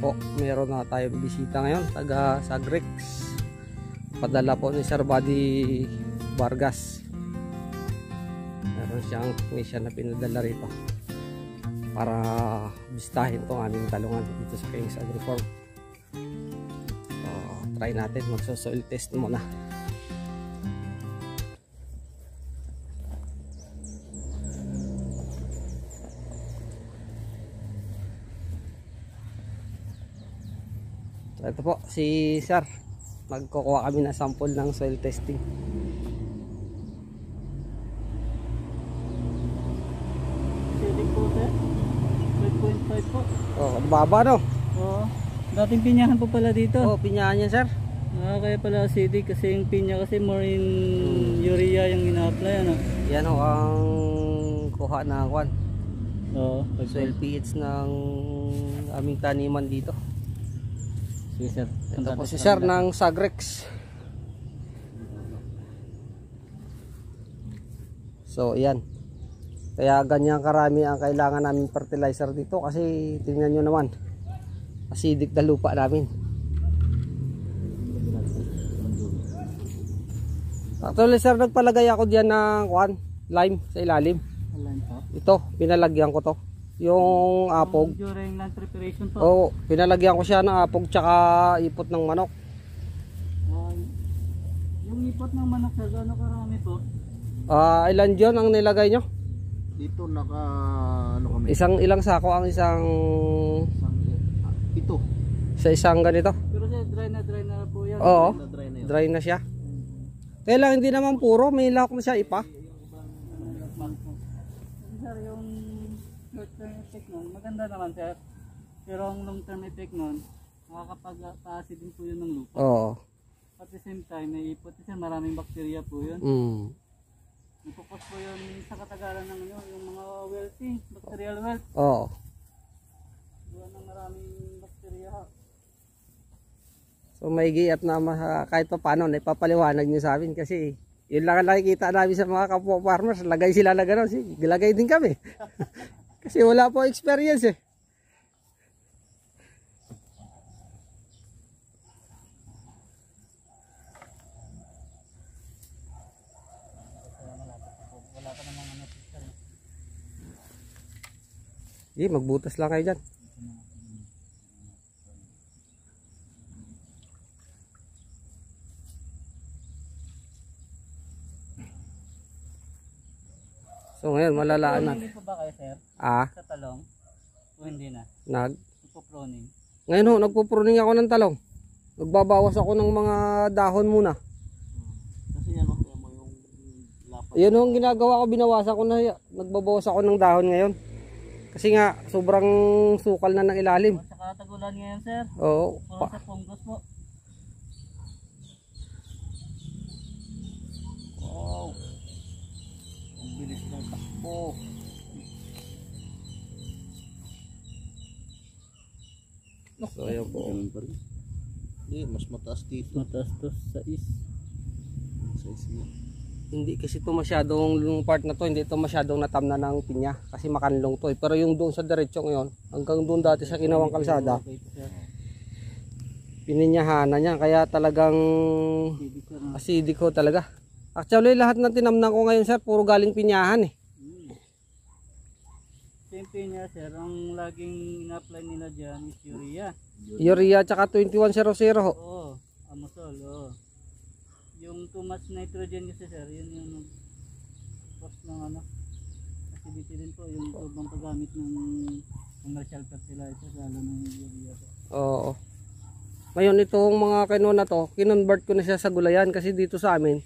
po, meron na tayong bisita ngayon, taga Sagrex. Padala po ni Sir Buddy Vargas. Meron siyang technician na pinadala rito para bistahin tong aming talungan dito sa Kings Agri-Farm. So, try natin magso-soil test muna. Ito po si Sir. Magkukuha kami ng sample ng soil testing. Acidic po sir. 5.5 po. Oh, baba no? Oo. Dating pinyahan po pala dito. Oh, pinyahan yan sir. Ah, kaya pala acidic kasi yung pinya kasi more in urea yung ina-apply ano. Yan ho ang kuha na kwan. Oo. Soil pH ng aming taniman dito. Sige sir. Ito po si Sir ng Sagrex. So, yan. Kaya ganyan karami ang kailangan namin fertilizer dito kasi tingnan nyo naman. Acidic na lupa namin. Actually sir, nagpalagay ako diyan ng kwan, lime sa ilalim. Ito, pinalagyan ko to. Yung apog. During land preparation po. Oo, pinalagyan ko siya ng apog tsaka ipot ng manok. Ah, yung ipot ng manok sir, gaano karami po? Ah, ilan yun ang nilagay nyo? Dito naka ano kami? Isang ilang sako ang isang Isang, ito. sa isang ganito. Pero sir, dry na dry na po yan. Oo, Na dry na yun. dry na siya. Kaya lang hindi naman puro, may lahok na siya ipa. Kasi sir, yung short term effect nun, maganda naman sir. Pero ang long term effect nun, makakapag-acid din po yun ng lupa. Oo. At the same time, may ipot sir, maraming bakterya po yun. Mm. Nagpupos po yun sa katagalan ng yun, yung mga wealthy, bacterial wealth. Oo. Doon ang maraming bakterya. So maigi at na ma- kahit pa paano naipapaliwanag niyo sa amin kasi yun lang ang nakikita namin sa mga kapwa farmers. Lagay sila na gano'n. Sige, lagay din kami. kasi wala po experience eh. Sige, magbutas lang kayo dyan. So ngayon malalaan na. Proning po ba kayo sir? Ah, Sa talong? O hindi na? nag Ipo-proning? Ngayon ho, nagpupruning ako ng talong. Nagbabawas ako ng mga dahon muna. Kasi ano, kaya mo yung lapat. Yun ho ang ginagawa ko, binawasan ko na, nagbabawas ako ng dahon ngayon. Kasi nga, sobrang sukal na ng ilalim. O saka tagulan ngayon sir? Oo. Puro sa fungus po. Wow. Ang bilis takbo. so, ayun po. Ganun pa rin. Hindi, mas mataas dito. Mataas to sa is. Size niya. Hindi kasi ito masyadong, yung part na to, hindi ito masyadong natamna ng pinya. Kasi makanlong to eh. Pero yung doon sa diretso ngayon, hanggang doon dati sa kinawang kalsada, pininyahanan niya. Kaya talagang acidic ho talaga. Actually, lahat ng tinamnan ko ngayon sir, puro galing pinyahan eh. Niya sir, ang laging ina-apply nila dyan is urea. Urea tsaka 2100 ho. Oo, amusol, oo. Yung too much nitrogen kasi sir, yun yung cause ng ano, acidity din po, yung sobrang paggamit ng commercial fertilizer, lalo ng urea po. Oo. Ngayon itong mga kano na to, kinonvert ko na siya sa gulayan kasi dito sa amin,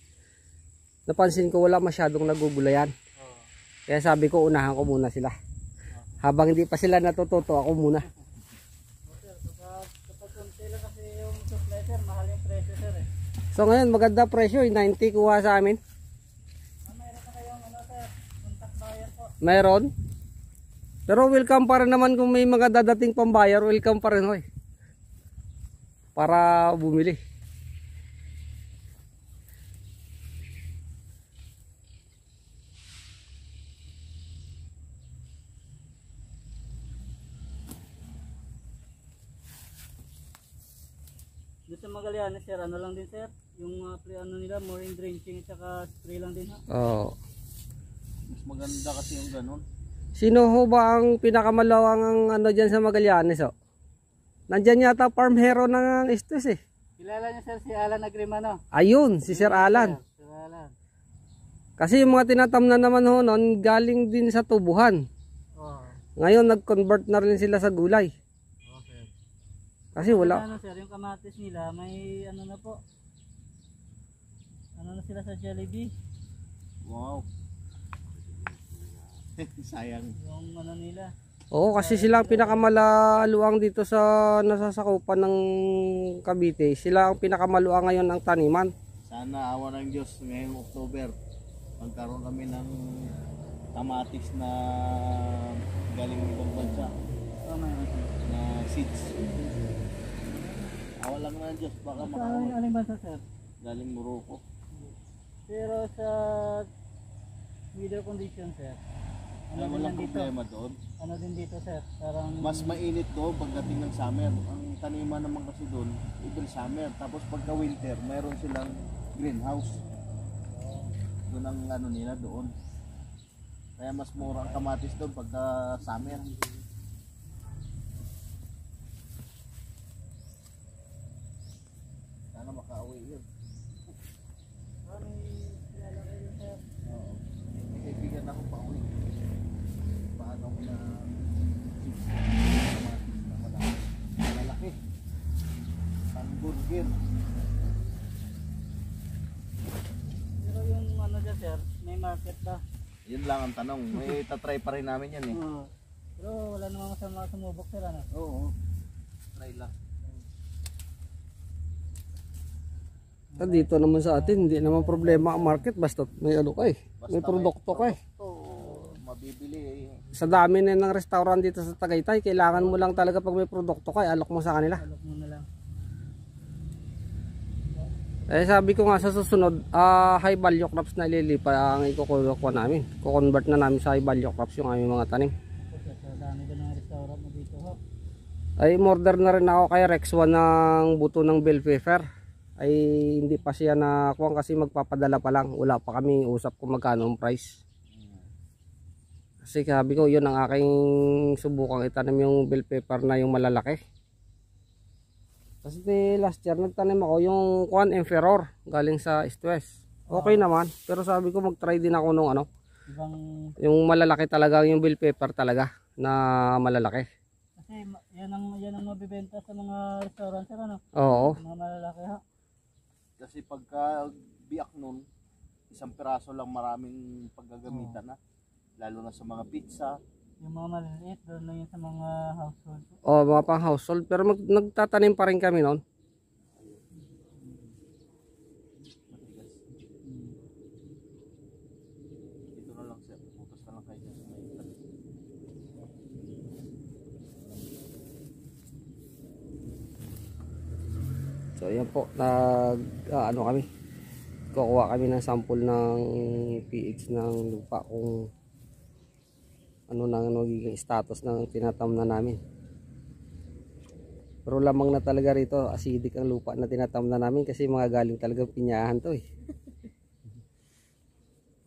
napansin ko wala masyadong nagugulayan. Oo. Kaya sabi ko unahan ko muna sila. Habang hindi pa sila natututo, ako muna. Eh. So ngayon maganda presyo, eh, 90 kuha sa amin. Meron. Pero welcome pa rin naman kung may mga dadating pambayar, welcome pa rin hoy. Para bumili. Magallanes sir, ano lang din sir? Yung uh, ano nila, more in drenching at saka spray lang din ha. Oo. Mas maganda kasi yung ganun. Sino ho ba ang pinakamalawang ang ano dyan sa Magallanes oh? Nandyan yata farm hero ng Estes eh. Kilala niyo sir si Alan Agrimano? Ayun, si Sir Alan. Sir Alan. Kasi yung mga tinatamnan naman ho noon, galing din sa tubuhan. Oh. Ngayon nag-convert na rin sila sa gulay. Kasi wala. Ano sir, yung kamatis nila, may ano na po. Ano na sila sa Jollibee? Wow. Sayang. Yung ano nila. Oo, kasi sila ang pinakamalaluang dito sa nasasakupan ng Cavite. Sila ang pinakamaluang ngayon ng taniman. Sana awa ng Diyos ngayong October magkaroon kami ng kamatis na galing ibang bansa Oh, na seeds. Awa lang ng Diyos baka Sa aling, makawin aling bansa sir? galing Morocco. Pero sa weather condition sir, ano Ay, din walang problema doon. Ano din dito sir? Parang Mas mainit doon pagdating ng summer. Ang taniman naman kasi doon, even summer. Tapos pagka winter, mayroon silang greenhouse. Doon ang ano nila doon. Kaya mas mura ang kamatis doon pagka summer. Sana makauwi yun. May kilala kayo sir. Oo. May kaibigan ako pa uwi. Paano ko na kamatis na malaki. Malaki. Hamburger. Pero yung ano dyan sir, may market ba? Yun lang ang tanong. May tatry pa rin namin yan eh. Oo. Pero wala namang masama sumubok sir ano? Oo. Try lang. At dito naman sa atin, hindi naman problema ang market basta may ano ka eh. May produkto ka eh. Mabibili eh. Sa dami na ng restaurant dito sa Tagaytay, kailangan mo lang talaga pag may produkto ka, alok mo sa kanila. Alok mo na lang. Eh sabi ko nga sa susunod, ah high value crops na ililipa ang ikukulok ko namin. Kukonvert na namin sa high value crops yung aming mga tanim. Sa dami din ng restaurant mo dito. Ay order na rin ako kay Rex 1 ng buto ng bell pepper. Ay hindi pa siya na kuha kasi magpapadala pa lang. Wala pa kami usap kung magkano ang price. Kasi sabi ko yun ang aking subukang itanim yung bell pepper na yung malalaki. Kasi di last year nagtanim ako yung kuan emperor galing sa East West. Okay naman pero sabi ko mag-try din ako nung ano Ibang, yung malalaki talaga yung bell pepper talaga na malalaki. kasi yan ang, yan ang mabibenta sa mga restaurant sir ano? Oo. Mga malalaki ha. Kasi pagka biyak nun, isang piraso lang maraming paggagamitan na. Lalo na sa mga pizza. Yung mga maliliit doon lang yun sa mga household. Oh, mga pang household pero mag, nagtatanim pa rin kami noon. Matigas. Dito na lang sir. Putos na lang kayo dyan sa may tabi. So ayan po, nag ah, ano kami. Kukuha kami ng sample ng pH ng lupa kung ano nang magiging status ng tinatamnan namin. Pero lamang na talaga rito, acidic ang lupa na tinatamnan namin kasi mga galing talagang pinyahan to eh.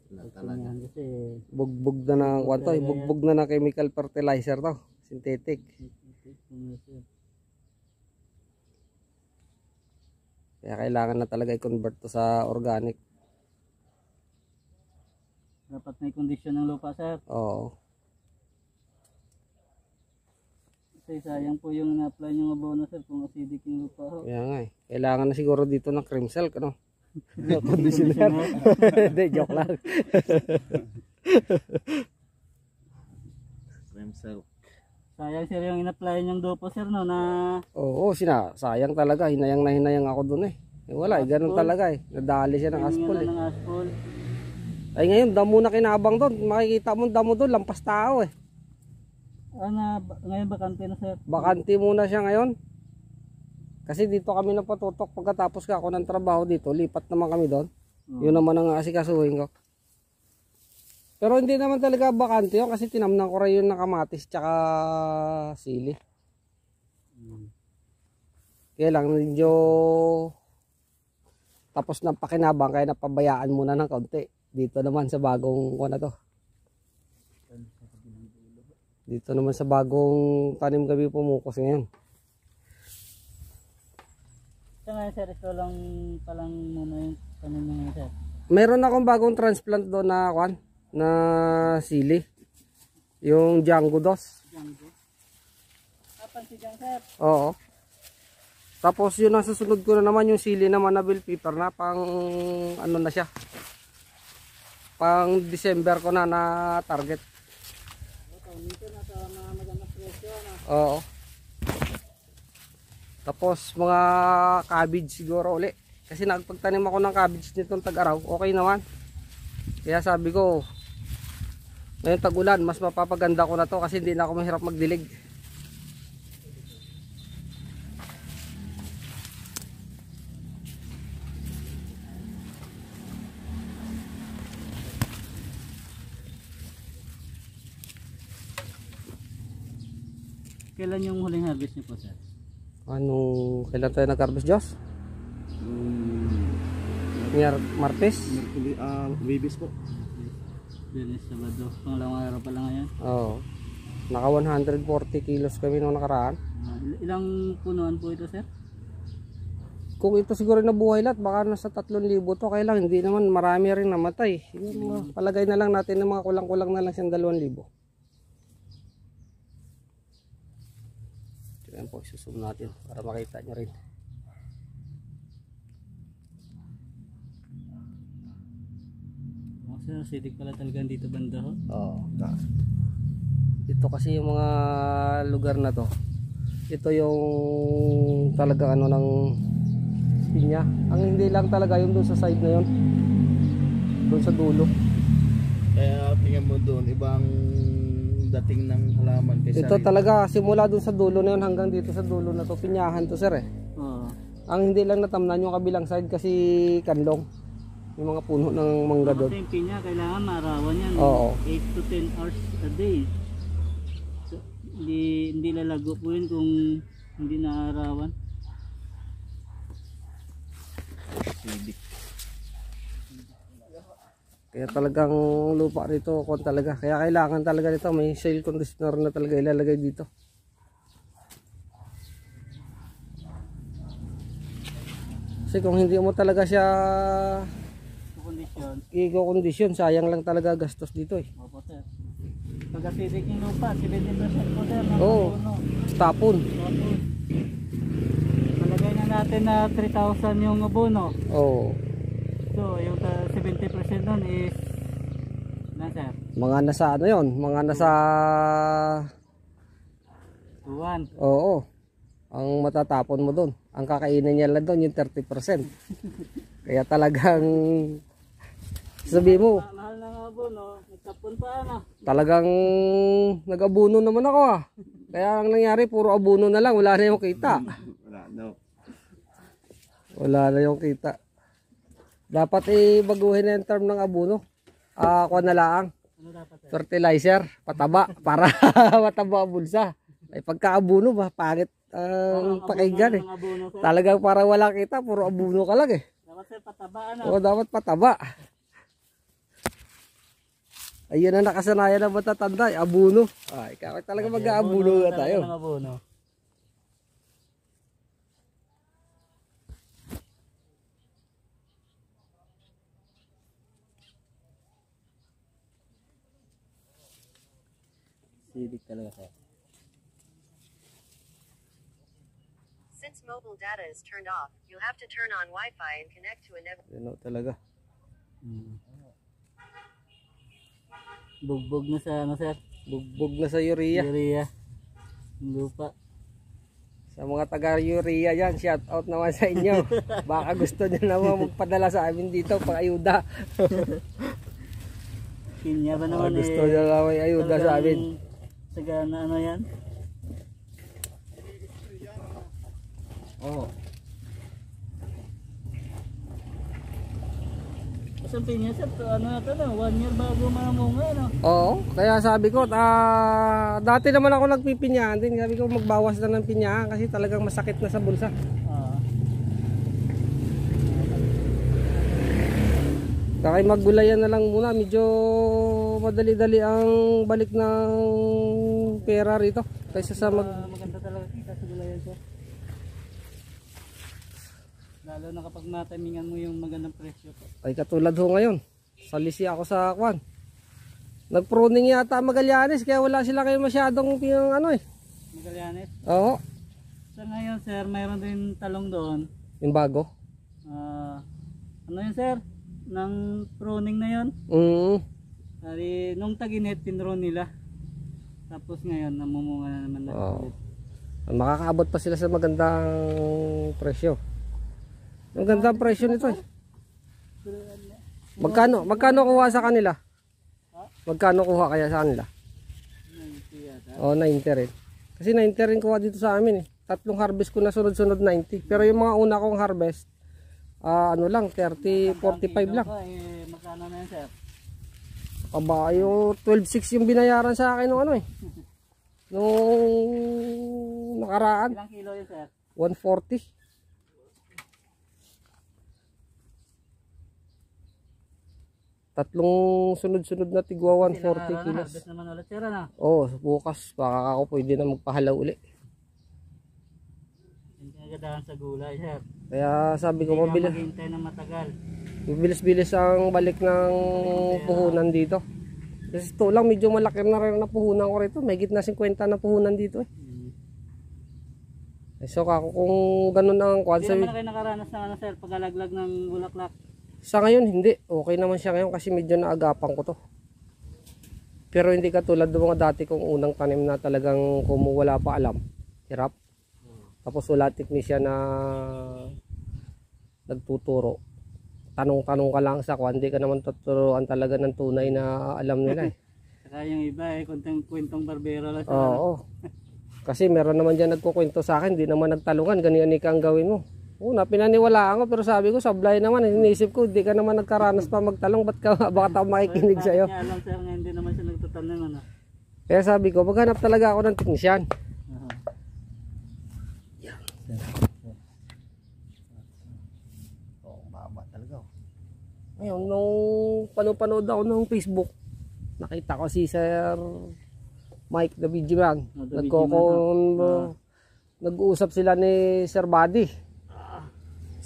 Yan kasi Bugbog na ng kwanto eh, bugbog na ng chemical fertilizer to, synthetic. Kaya kailangan na talaga i-convert to sa organic. dapat may kondisyon ng lupa sir. Oo. Kasi sayang po yung na-apply yung abono sir kung acidic yung lupa ho. Kaya nga eh. Kailangan na siguro dito ng cream silk, ano? Conditioner. Hindi, joke lang. Cream silk. Sayang sir yung in-apply yung dopo sir no na Oo, sina, sayang talaga. Hinayang na hinayang ako dun eh. eh wala, eh, ganun talaga eh. Nadali siya ng aspol eh. ng aspol. Ay ngayon, damo na kinabang doon. Makikita mo damo doon, lampas tao eh. Ano, ba- ngayon bakante na sir. Bakante muna siya ngayon. Kasi dito kami napatutok pagkatapos ka ako ng trabaho dito. Lipat naman kami doon. Yun naman ang asikasuhin ko. Pero hindi naman talaga bakante yun kasi tinamnan ko rin yun ng kamatis tsaka sili. Kaya lang medyo tapos ng pakinabang kaya napabayaan muna ng kaunti. Dito naman sa bagong kuha na to. Dito naman sa bagong tanim gabi pumukos ngayon. Ito nga sir, ito lang palang muna yung tanim ngayon sir. Meron akong bagong transplant doon na kwan na sili. Yung Django dos. Django. Apan si Django sir. Oo. Tapos yun ang susunod ko na naman yung sili naman na bell pepper na pang ano na siya. Pang December ko na na target. Oo. Tapos mga cabbage siguro uli. Kasi nagpagtanim ako ng cabbage nitong tag-araw, okay naman. Kaya sabi ko, ngayon tag-ulan, mas mapapaganda ko na to kasi hindi na ako mahirap magdilig. Kailan yung huling harvest niyo po sir? Ano, kailan tayo nag-harvest, Diyos? Mar Martes? Ah, babies po. Lunes, Sabado. Pangalawang araw pa lang ngayon. Oo. Naka 140 kilos kami nung nakaraan. Ah, il- ilang punuan po ito sir? Kung ito siguro nabuhay lahat, baka nasa 3,000 to. Kaya lang, hindi naman marami rin namatay. Yung mga palagay na lang natin ng mga kulang-kulang na lang siyang 2,000. Yan po, isusum natin para makita nyo rin. Sir, sitik pala talaga dito banda ho. Oo. Ito kasi yung mga lugar na to. Ito yung talaga ano ng pinya. Ang hindi lang talaga yung doon sa side na yun. Doon sa dulo. Kaya tingnan mo doon, ibang dating ng halaman kaysa Ito rito. talaga simula doon sa dulo na yun hanggang dito sa dulo na to. Pinyahan to sir eh. Oo. Ang hindi lang natamnan yung kabilang side kasi kanlong. Yung mga puno ng mangga doon. Kasi yung pinya, kailangan maarawan yan. Oo. 8 to 10 hours a day. So, hindi, hindi lalago po yun kung hindi naarawan. Kaya talagang lupa rito kon talaga. Kaya kailangan talaga nito may soil conditioner na talaga ilalagay dito. Kasi kung hindi mo talaga siya kondisyon, i-condition, sayang lang talaga gastos dito eh. opo sir. Pag acidic yung lupa, 70% po sir. Oo. Tapon. Opo. Palagay na natin na 3,000 yung abono. Oh, So, yung ta- 70% nun is na sir? mga nasa ano 'yon, mga nasa 2,1. oo. Ang matatapon mo doon. Ang kakainin niya lang doon yung 30%. Kaya talagang sabi mo, Ma- mahal na nga abono, nagtapon pa ano. Talagang nag-abuno naman ako ah. Kaya ang nangyari, puro abuno na lang. Wala na yung kita. Wala, no. Wala na yung kita. Dapat i-baguhin na yung term ng abuno. Ah, kuha na lang. Ano dapat sir? Fertilizer, pataba, para mataba ang bulsa. Ay pagka-abuno ba, pangit ang pakinggan eh. Abono. Talagang para wala kita, puro abuno ka lang eh. Dapat sir pataba ano. O dapat pataba. Ayun ang nakasanayan ng matatanda, eh, abuno. Ay, kaya talaga mag-aabuno na tayo. Ng abono. Sidik talaga sir. Since mobile data is turned off, you have to turn on Wi-Fi and connect to a net. Ano talaga. Hmm. Bugbog na sa ano sir? Bugbog na sa urea. Urea. Lupa. Sa mga taga-urea yan, shout out naman sa inyo. Baka gusto nyo naman magpadala sa amin dito pang ayuda. Kinya ba Baka naman gusto eh. nyo naman ayuda sa amin. Sagana ano yan? Oo. Isang pinya sir, ano na to no? One year bago mamunga no? Oo, kaya sabi ko, ah, dati naman ako nagpipinyahan din. Sabi ko magbawas na ng pinyahan kasi talagang masakit na sa bulsa. Ah. Kaya maggulayan na lang muna. Medyo madali-dali ang balik ng pera rito. Kaysa sa mag... Ah, maganda talaga kita sa gulayan sir. Lalo na kapag matimingan mo yung magandang presyo po. Ay katulad ho ngayon. Salisi ako sa kwan. Nagpruning yata Magallanes kaya wala sila kayo masyadong pinang ano eh. Magallanes. Oo, Sa ngayon sir, mayroon din talong doon. yung bago. Ah, ano yun sir? Nang pruning na yun. Mm. Ari, nung taginit, pinro nila. Tapos ngayon, namumunga na naman na ulit. Makakaabot pa sila sa magandang presyo. Magandang presyo nito eh. Magkano? Magkano kuha sa kanila? Magkano kuha kaya sa kanila? Ninety yata. O, 90 rin. Kasi 90 rin kuha dito sa amin eh. Tatlong harvest ko na sunod-sunod 90. Pero yung mga una kong harvest, ah, ano lang, 30, 45 lang. Eh, magkano na yun sir? Aba, yung 12.6 yung binayaran sa akin nung ano eh. Nung nakaraan, Ilang kilo yun sir? 140. Tatlong sunod-sunod na tigwa 140 Ilang araw na, kilos. naman ulit sir ano? Oo, bukas baka ako pwede na magpahalaw uli. Hindi agadahan sa gulay sir. Kaya sabi ko Hindi ka mabilis, maghintay na matagal. mabilis-bilis ang balik ng puhunan dito. Kasi ito lang medyo malaki na rin na puhunan ko rito. May gitna 50 na puhunan dito eh. Hmm. Eh, So kako kung ganun ang kwan Hindi sa, naman na kayo nakaranas ng ano sir, paglalaglag ng bulaklak. Sa ngayon hindi. Okay naman siya ngayon kasi medyo naagapan ko to. Pero hindi katulad ng mga dati kong unang tanim na talagang kung wala pa alam. Hirap. Tapos wala technician na nagtuturo. Tanong-tanong ka lang sa kwan, hindi ka naman tuturuan talaga ng tunay na alam nila eh. Saka yung iba eh, kwentong, kwentong barbero lang. Oo. Kasi meron naman dyan nagkukwento sa akin, di naman nagtalungan, ganyan ka ang gawin mo. Oo, na pinaniwalaan ko, pero sabi ko, sablay naman. Inisip ko, di ka naman nagkaranas pa magtalong, ba't ka, baka tao makikinig sa'yo. Niya alam sir nga hindi naman siya nagtatanim ano. Kaya sabi ko, maghanap talaga ako ng teknisyan. Aha. Oo, baba talaga. Ngayon, nung panood ako ng Facebook, nakita ko si Sir Mike the Video Man. Oh, the Nagkokon, Video nag-uusap sila ni Sir Buddy.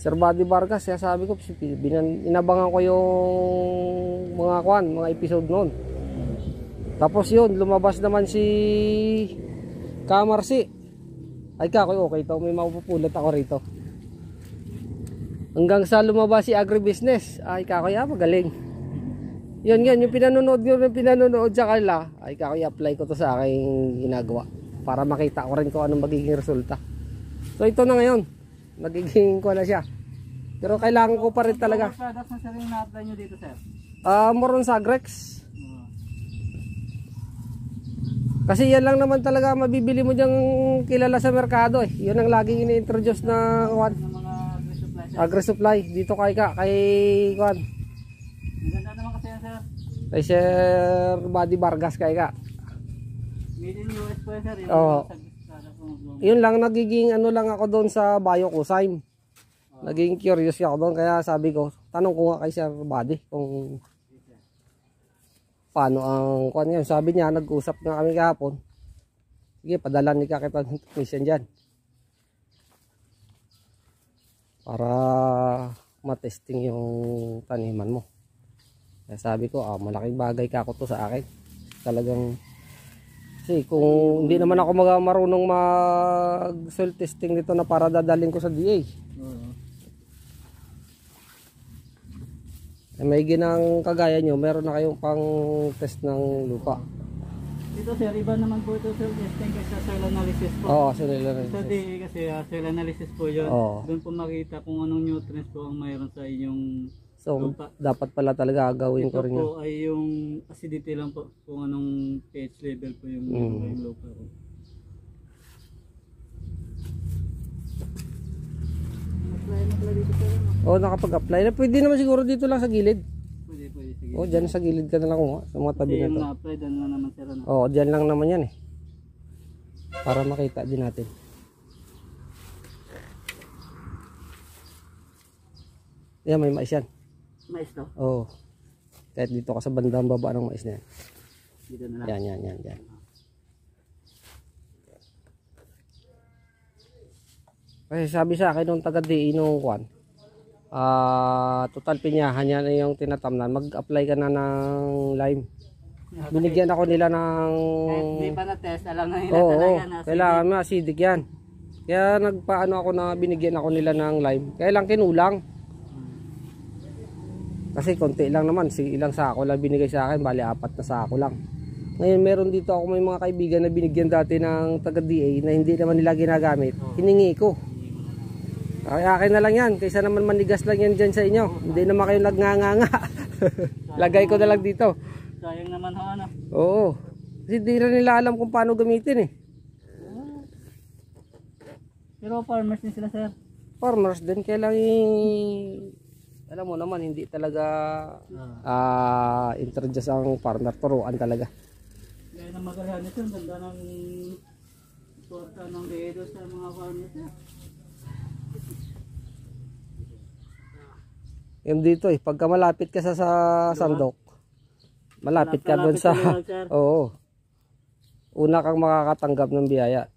Sir Buddy Vargas, kaya sabi ko, binan, inabangan ko yung mga kwan, mga episode noon. Tapos yun, lumabas naman si Kamarsi. Ay ka, okay to, may mapupulot ako rito. Hanggang sa lumabas si agribusiness. Ay kakoy, ah, magaling. Yun yun, yung pinanonood ko, yung pinanonood sa kanila, ay kakoy, apply ko to sa aking ginagawa. Para makita ko rin kung anong magiging resulta. So ito na ngayon, nagiging ko na siya. Pero kailangan ko pa rin talaga. Products na sir yung na-apply nyo dito sir. Ah, moron sa Grex. Oo. Kasi yan lang naman talaga mabibili mo diyang kilala sa merkado eh. Yun ang laging ini-introduce na kwan, agri supply dito kay ka kay kwan, Maganda naman kasi yan sir. kay Sir Buddy Vargas kay ka. Made in US po sir. Oo. sa sana po mag- Yun lang nagiging ano lang ako doon sa Kusaim. Naging curious ako doon kaya sabi ko, tanong ko nga kay Sir Buddy kung paano ang kwan yun. Sabi niya, nag-usap na kami kahapon. Sige, padala ni kakita ng technician dyan. Para matesting yung taniman mo. Kaya sabi ko, ah, malaking bagay ka ako to sa akin. Talagang kasi kung hindi naman ako mag marunong mag soil testing dito na para dadalhin ko sa DA. Oo. Eh, may ginang kagaya nyo, meron na kayong pang test ng lupa. Dito sir, iba naman po ito sir. Testing kasi sa soil analysis po. Oo, nila rin. Sa DA kasi uh, soil analysis po yun. Oo. Doon po makita kung anong nutrients po ang mayroon sa inyong So, lupa. dapat pala talaga gagawin Ito ko rin yun. po ay yung acidity lang po. Kung anong pH level po yung, Mm. yung lupa po. Apply na pala dito sir. ano? Oo, nakapag-apply na. Pwede naman siguro dito lang sa gilid. Oh, dyan sa gilid ka na lang kumuha. Sa mga tabi Kasi na yung to. na-apply, doon na naman sir ano. Oo, dyan lang naman yan eh. Para makita din natin. Yan, may mais yan. Mais to. Oo. Kahit dito ka sa bandang baba ng mais na yan. Dito na lang. Yan, yan, yan, yan. Kasi sabi sa akin nung taga-DE nung kwan, ah total pinyahan yan na yung tinatamnan, mag-apply ka na ng lime. Binigyan ako nila ng... Kahit di pa na-test, alam na nila Oo, talaga na kailangan mo acidic yan. Kaya nagpaano ako na binigyan ako nila ng lime. Kaya lang kinulang. Kasi konti lang naman, si ilang sako lang binigay sa akin, bali apat na sako lang. Ngayon meron dito ako may mga kaibigan na binigyan dati ng taga DA na hindi naman nila ginagamit. Hiningi ko. Ay, akin na lang yan, kaysa naman manigas lang yan dyan sa inyo. Hindi naman kayo nagnganganga. Lagay ko na lang dito. Sayang naman ho ano. Oo. Kasi di rin nila alam kung paano gamitin eh. Pero farmers din sila sir. Farmers din kailang i- alam mo naman hindi talaga ah introduce ang farmer turuan talaga. Gaya ng magalahan nito, ang ganda ng suwata ng dedo sa mga farmers. Yung dito eh pagka malapit ka sa, sa sandok. Malapit ka doon Malapit sa ka doon, sir. Oo. Una kang makakatanggap ng biyaya.